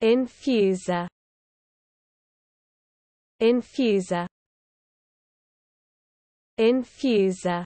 Infuser. Infuser. Infuser.